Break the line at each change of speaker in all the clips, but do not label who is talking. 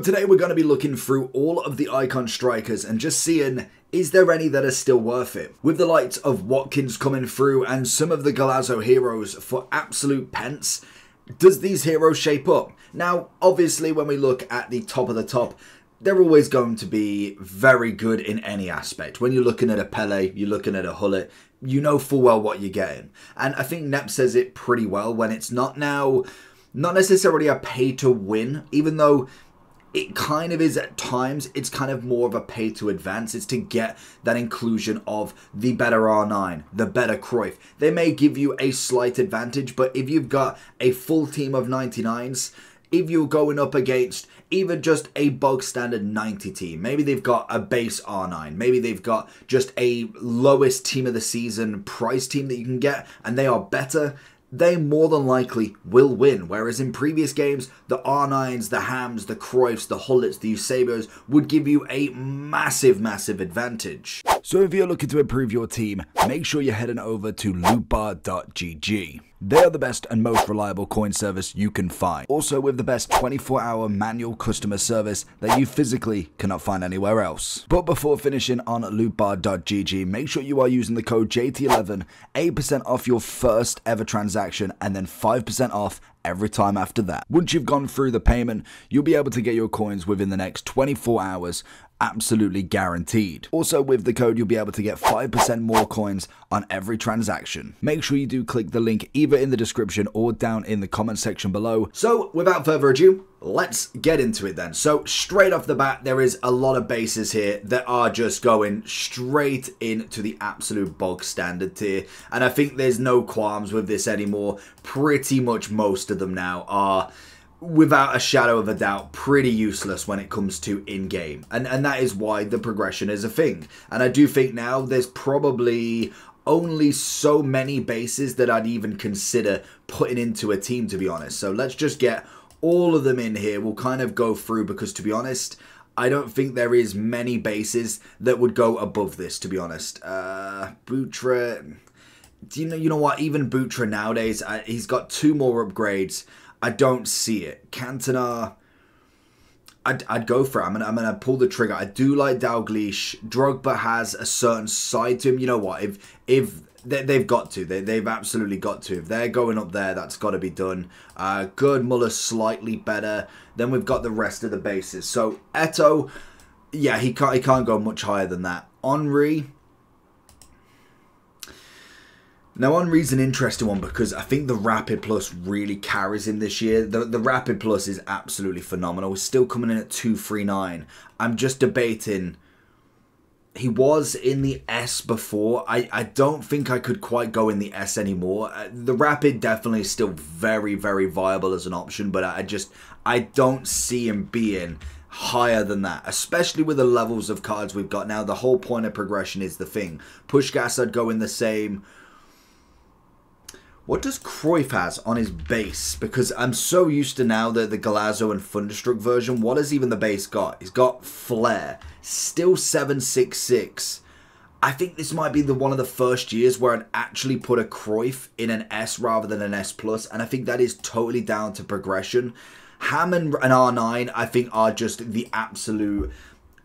today we're going to be looking through all of the icon strikers and just seeing is there any that are still worth it? With the likes of Watkins coming through and some of the Golazo heroes for absolute pence, does these heroes shape up? Now, obviously, when we look at the top of the top, they're always going to be very good in any aspect. When you're looking at a Pele, you're looking at a Gullit, you know full well what you're getting. And I think Nep says it pretty well when it's not now, not necessarily a pay to win, even though it kind of is at times it's kind of more of a pay to advance it's to get that inclusion of the better r9 the better Cruyff. They may give you a slight advantage but if you've got a full team of 99s if you're going up against even just a bog standard 90 team, maybe they've got a base R9, maybe they've got just a lowest team of the season price team that you can get, and they are better, they more than likely will win. Whereas in previous games, the R9s, the Hamms, the Cruyffs, the Gullits, the Eusebios would give you a massive, massive advantage. So if you're looking to improve your team, make sure you're heading over to lootbar.gg. They are the best and most reliable coin service you can find. Also with the best 24 hour manual customer service that you physically cannot find anywhere else. But before finishing on lootbar.gg, make sure you are using the code JT11, 8% off your first ever transaction and then 5% off every time after that. Once you've gone through the payment, you'll be able to get your coins within the next 24 hours absolutely guaranteed. Also with the code you'll be able to get 5% more coins on every transaction. Make sure you do click the link either in the description or down in the comment section below. So without further ado, let's get into it then. So straight off the bat, there is a lot of bases here that are just going straight into the absolute bog standard tier. And I think there's no qualms with this anymore. Pretty much most of them now are without a shadow of a doubt pretty useless when it comes to in-game and and that is why the progression is a thing and i do think now there's probably only so many bases that i'd even consider putting into a team to be honest so let's just get all of them in here we'll kind of go through because to be honest I don't think there is many bases that would go above this, to be honest. Uh, Butra, do you know? You know what? Even Butra nowadays, uh, he's got two more upgrades. I don't see it. Cantona, I'd, I'd go for it. I'm gonna, I'm gonna pull the trigger. I do like Dalglish. Drogba has a certain side to him. You know what? If if they, they've got to, they, they've absolutely got to. If they're going up there, that's got to be done. Uh, Gerd Muller slightly better. Then we've got the rest of the bases. So Eto, yeah, he can't he can't go much higher than that. Henry, now, Henry's an interesting one because I think the Rapid Plus really carries him this year. The, the Rapid Plus is absolutely phenomenal. We're still coming in at 239. I'm just debating. He was in the S before. I, I don't think I could quite go in the S anymore. Uh, the Rapid definitely is still very, very viable as an option, but I just I don't see him being higher than that, especially with the levels of cards we've got now. The whole point of progression is the thing. Puskas, I'd go in the same. What does Cruyff has on his base? Because I'm so used to now the, the Golazo and Thunderstruck version. What has even the base got? He's got Flair. Still 766. I think this might be the one of the first years where I'd actually put a Cruyff in an S rather than an S+, plus, and I think that is totally down to progression. Hammond and R9, I think, are just the absolute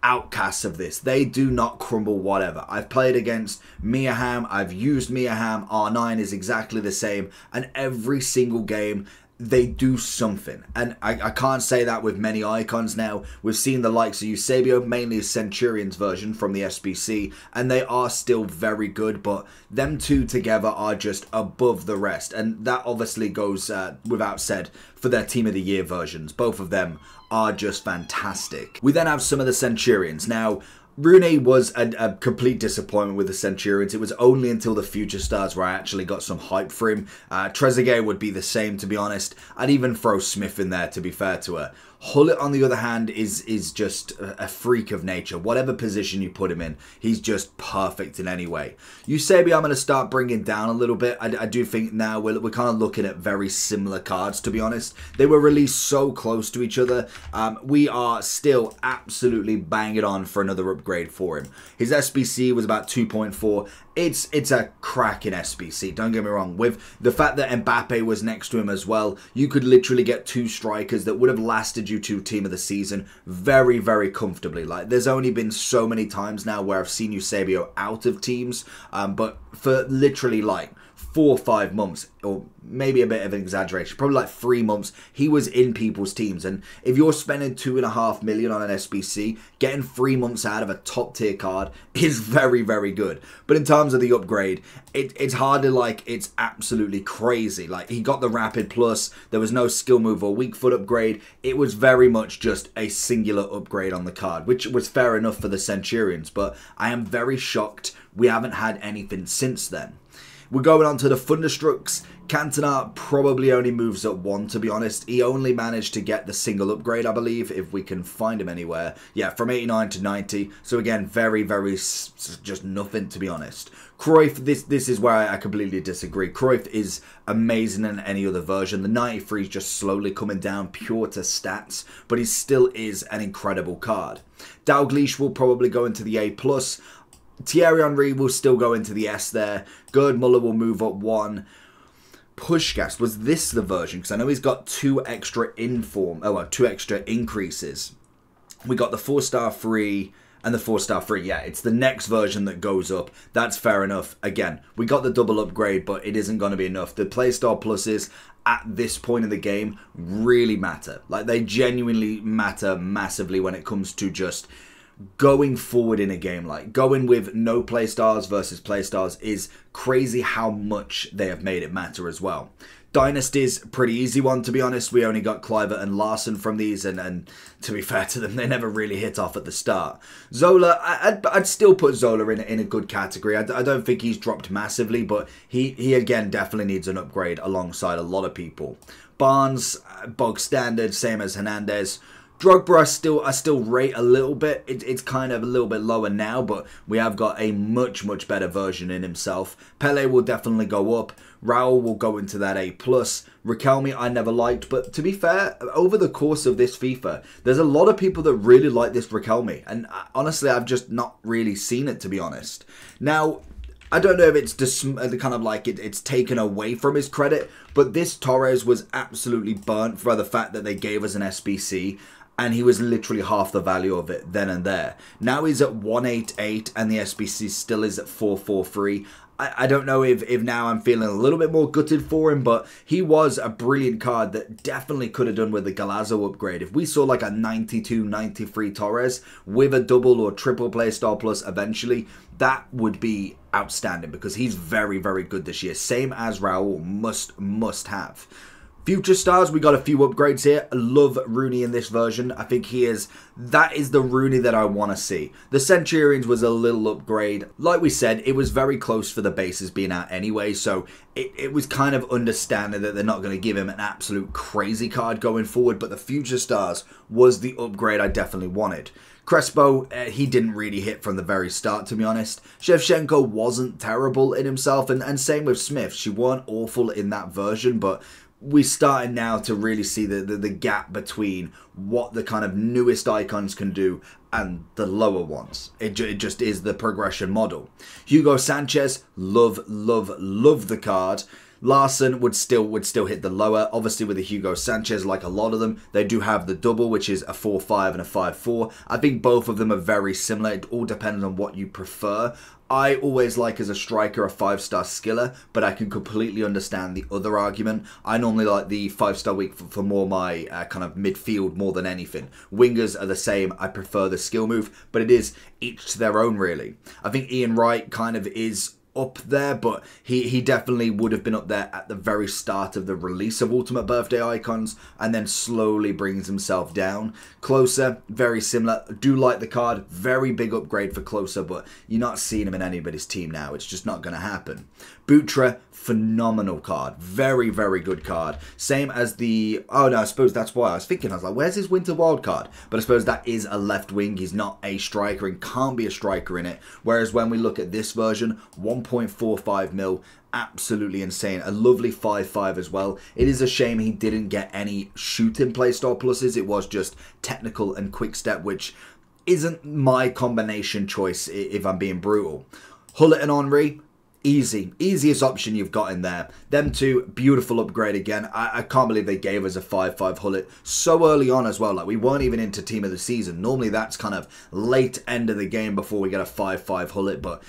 outcasts of this. They do not crumble whatever. I've played against Mia I've used Mia Hamm, R9 is exactly the same, and every single game they do something. And I, I, can't say that with many icons now. We've seen the likes of Eusebio, mainly Centurion's version from the SBC, and they are still very good, but them two together are just above the rest. And that obviously goes uh, without said for their Team of the Year versions. Both of them are just fantastic. We then have some of the Centurions. Now, Rooney was a, a, complete disappointment with the Centurions. It was only until the Future Stars where I actually got some hype for him. Uh, Trezeguet would be the same, to be honest. I'd even throw Smith in there, to be fair to her. Gullit, on the other hand, is is just a freak of nature. Whatever position you put him in, he's just perfect in any way. Eusebio, I'm going to start bringing down a little bit. I, I do think now we're, we're kind of looking at very similar cards, to be honest. They were released so close to each other. Um, we are still absolutely banging on for another upgrade for him. His SBC was about 2.4 it's it's a crack in SBC. Don't get me wrong. With the fact that Mbappe was next to him as well, you could literally get two strikers that would have lasted you SPQ2 team of the season very, very comfortably. Like, there's only been so many times now where I've seen Eusebio out of teams, um, but for literally like four or five months, or maybe a bit of an exaggeration, probably like three months, he was in people's teams. And if you're spending two and a half million on an SBC, getting three months out of a top tier card is very, very good. But in terms of the upgrade, it, it's hardly like it's absolutely crazy. Like he got the rapid plus, there was no skill move or weak foot upgrade. It was very much just a singular upgrade on the card, which was fair enough for the Centurions. But I am very shocked we haven't had anything since then. We're going on to the Thunderstrucks. Cantona probably only moves at one, to be honest. He only managed to get the single upgrade, I believe, if we can find him anywhere. Yeah, from 89 to 90. So again, very, very, just nothing, to be honest. Cruyff, this this is where I completely disagree. Cruyff is amazing in any other version. The 93 is just slowly coming down pure to stats, but he still is an incredible card. Dalglish will probably go into the A+. plus. Thierry Henry will still go into the S there. Gerd Muller will move up one. Puskas, was this the version? Because I know he's got two extra inform, oh, well, two extra increases. We got the four star free and the four star free. Yeah, it's the next version that goes up. That's fair enough. Again, we got the double upgrade, but it isn't going to be enough. The Playstyle pluses at this point in the game really matter. Like, they genuinely matter massively when it comes to just going forward in a game like going with no playstyles versus playstyles is crazy how much they have made it matter as well Dynasty's pretty easy one to be honest. We only got Kluivert and Larsson from these, and, and to be fair to them, they never really hit off at the start. Zola, I'd, I'd still put Zola in, in a good category. I, I don't think he's dropped massively, but he, he again definitely needs an upgrade alongside a lot of people. Barnes, uh, bog standard, same as Hernandez. Drogba I still I still rate a little bit. It, it's kind of a little bit lower now, but we have got a much much better version in himself. Pele will definitely go up. Raul will go into that A plus. Riquelme I never liked, but to be fair, over the course of this FIFA, there's a lot of people that really like this Riquelme, and uh, honestly, I've just not really seen it to be honest. Now. I don't know if it's just uh, kind of like it, it's taken away from his credit, but this Torres was absolutely burnt for the fact that they gave us an SBC and he was literally half the value of it then and there. Now he's at 188 and the SBC still is at 443. I, I don't know if, if now I'm feeling a little bit more gutted for him, but he was a brilliant card that definitely could have done with the Golazo upgrade. If we saw like a 92, 93 Torres with a double or triple playstyle plus eventually, that would be outstanding because he's very, very good this year. Same as Raul, must, must have. Future stars, we got a few upgrades here. I love Rooney in this version. I think he is, that is the Rooney that I want to see. The Centurions was a little upgrade. Like we said, it was very close for the bases being out anyway, so it, it was kind of understanding that they're not going to give him an absolute crazy card going forward, but the Future Stars was the upgrade I definitely wanted. Crespo, uh, he didn't really hit from the very start, to be honest. Shevchenko wasn't terrible in himself, and, and same with Smith. She weren't awful in that version, but we're starting now to really see the, the, the, gap between what the kind of newest icons can do and the lower ones. It, ju it just is the progression model. Hugo Sanchez, love, love, love the card. Larsson would still would still hit the lower. Obviously, with the Hugo Sanchez, like a lot of them, they do have the double, which is a 4-5 and a 5-4. I think both of them are very similar. It all depends on what you prefer. I always like as a striker a five star skiller, but I can completely understand the other argument. I normally like the five star weak foot, for more my uh, kind of midfield more than anything. Wingers are the same. I prefer the skill move, but it is each to their own really. I think Ian Wright kind of is up there, but he, he definitely would have been up there at the very start of the release of Ultimate Birthday Icons and then slowly brings himself down. Klose, very similar. Do like the card. Very big upgrade for Klose, but you're not seeing him in anybody's team now. It's just not going to happen. Butra, phenomenal card. Very, very good card. Same as the... Oh, no, I suppose that's why I was thinking. I was like, where's his Winter Wild card? But I suppose that is a left wing. He's not a striker and can't be a striker in it. Whereas when we look at this version, 1.45 mil, absolutely insane. A lovely 5-5 as well. It is a shame he didn't get any shooting playstyle pluses. It was just technical and quick step, which isn't my combination choice if I'm being brutal. Gullit and Henry, Easy, easiest option you've got in there. Them two, beautiful upgrade again. I, I can't believe they gave us a 5-5 Gullit so early on as well. Like, we weren't even into Team of the Season. Normally, that's kind of late end of the game before we get a 5-5 Gullit, but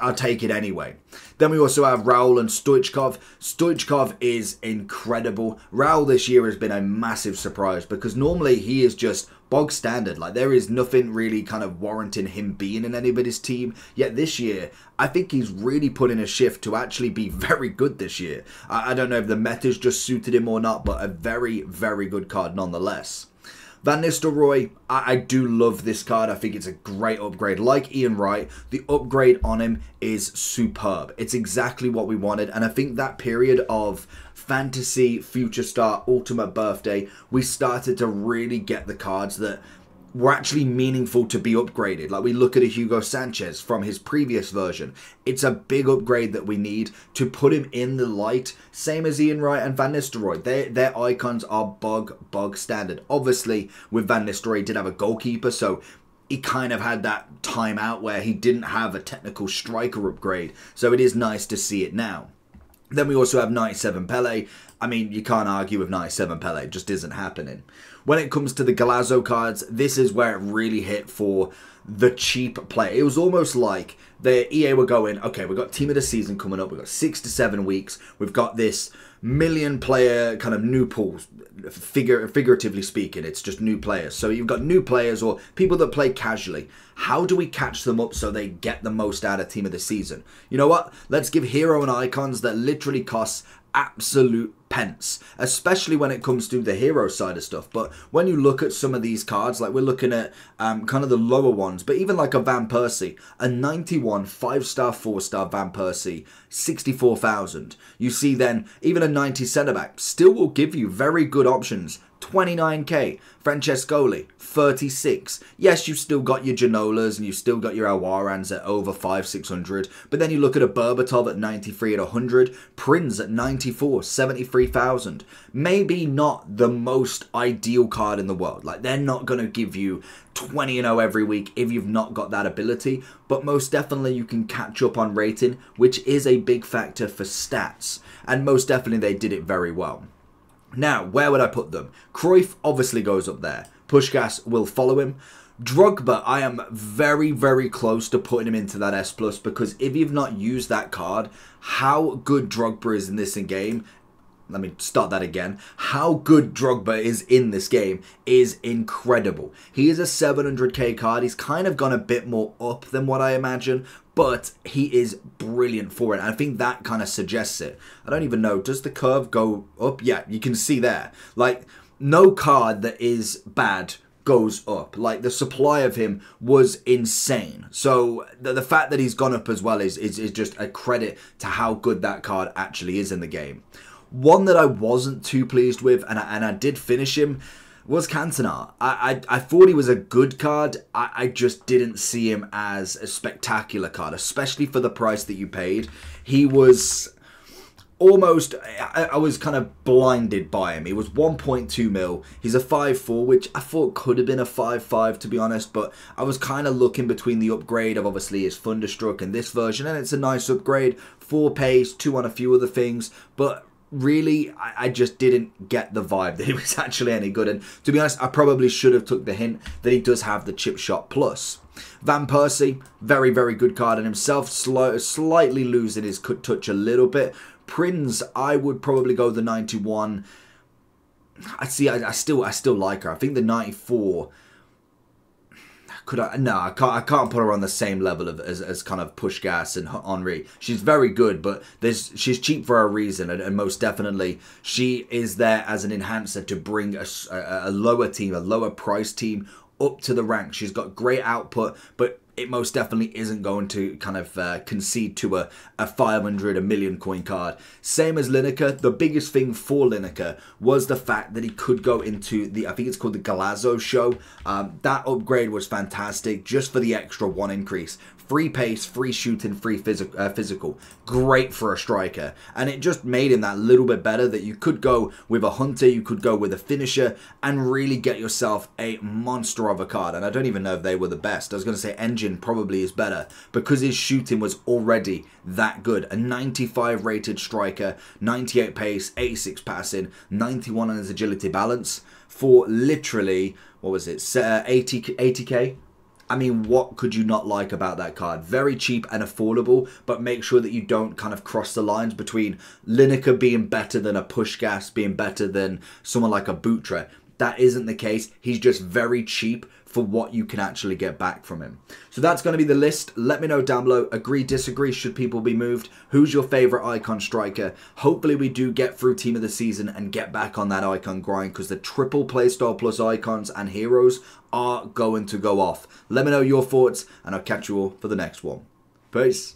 I'll take it anyway. Then we also have Raul and Stoichkov. Stoichkov is incredible. Raul this year has been a massive surprise because normally he is just bog standard. Like there is nothing really kind of warranting him being in anybody's team. Yet this year, I think he's really put in a shift to actually be very good this year. I, I don't know if the meta's just suited him or not, but a very, very good card nonetheless. Van Nistelrooy, I, I, do love this card. I think it's a great upgrade. Like Ian Wright, the upgrade on him is superb. It's exactly what we wanted. And I think that period of fantasy, future star, ultimate birthday, we started to really get the cards that were actually meaningful to be upgraded. Like we look at a Hugo Sanchez from his previous version. It's a big upgrade that we need to put him in the light. Same as Ian Wright and Van Nistelrooy. Their, their icons are bug, bug standard. Obviously, with Van Nistelrooy, he did have a goalkeeper, so he kind of had that time out where he didn't have a technical striker upgrade. So it is nice to see it now. Then we also have 97 Pele. I mean, you can't argue with 97 Pele. It just isn't happening. When it comes to the Golazo cards, this is where it really hit for the cheap play. It was almost like the EA were going, okay, we've got team of the season coming up. We've got six to seven weeks. We've got this million player kind of new pool, figure, figuratively speaking. It's just new players. So you've got new players or people that play casually. How do we catch them up so they get the most out of team of the season? You know what? Let's give hero and icons that literally costs absolute pence, especially when it comes to the hero side of stuff. But when you look at some of these cards, like we're looking at um, kind of the lower ones, but even like a Van Persie, a 91 5 star, 4 star Van Persie, 64,000. You see then, even a 90 centre back still will give you very good options 29k. Francescoli, 36. Yes, you've still got your Ginolas and you've still got your Aouarans at over 5, 600. But then you look at a Berbatov at 93 at 100. Prinz at 94, 73,000. Maybe not the most ideal card in the world. Like, they're not going to give you 20 0 every week if you've not got that ability. But most definitely you can catch up on rating, which is a big factor for stats. And most definitely they did it very well. Now, where would I put them? Cruyff obviously goes up there. Puskas will follow him. Drogba, I am very, very close to putting him into that S plus because if you've not used that card, how good Drogba is in this in game. Let me start that again. How good Drogba is in this game is incredible. He is a 700k card. He's kind of gone a bit more up than what I imagine, but he is brilliant for it. And I think that kind of suggests it. I don't even know. Does the curve go up? Yeah, you can see there. Like, no card that is bad goes up. Like, the supply of him was insane. So, the, the fact that he's gone up as well is, is, is just a credit to how good that card actually is in the game. One that I wasn't too pleased with, and I, and I did finish him, was Cantona. I, I, I thought he was a good card. I, I just didn't see him as a spectacular card, especially for the price that you paid. He was almost I, I, was kind of blinded by him. He was 1.2 mil. He's a 5-4, which I thought could have been a 5-5 to be honest, but I was kind of looking between the upgrade of obviously his Thunderstruck and this version, and it's a nice upgrade. 4 pace, 2 on a few other things, but really I, I, just didn't get the vibe that he was actually any good and to be honest I probably should have took the hint that he does have the chip shot plus. Van Persie very very good card in himself. Slow, slightly losing his cut touch a little bit. Prinz I would probably go the 91 I see I, I still I still like her. I think the 94 could I? No, I can't. I can't put her on the same level of as, as kind of Puskas and Henry. She's very good, but there's she's cheap for a reason, and, and most definitely she is there as an enhancer to bring a, a, a lower team, a lower price team up to the rank. She's got great output, but it most definitely isn't going to kind of uh, concede to a, a 500, a million coin card. Same as Lineker, the biggest thing for Lineker was the fact that he could go into the, I think it's called the Golazo show. Um, that upgrade was fantastic just for the extra one increase. Free pace, free shooting, free phys- uh, physical. Great for a striker. And it just made him that little bit better that you could go with a hunter, you could go with a finisher, and really get yourself a monster of a card. And I don't even know if they were the best. I was going to say engine probably is better because his shooting was already that good. A 95 rated striker, 98 pace, 86 passing, 91 on his agility balance for literally, what was it, uh, 80, 80k? I mean, what could you not like about that card? Very cheap and affordable, but make sure that you don't kind of cross the lines between Lineker being better than a Puskás, being better than someone like a Butra. That isn't the case. He's just very cheap for what you can actually get back from him. So that's going to be the list. Let me know down below. Agree, disagree, should people be moved? Who's your favorite icon striker? Hopefully we do get through team of the season and get back on that icon grind because the triple playstyle plus icons and heroes are going to go off. Let me know your thoughts and I'll catch you all for the next one. Peace.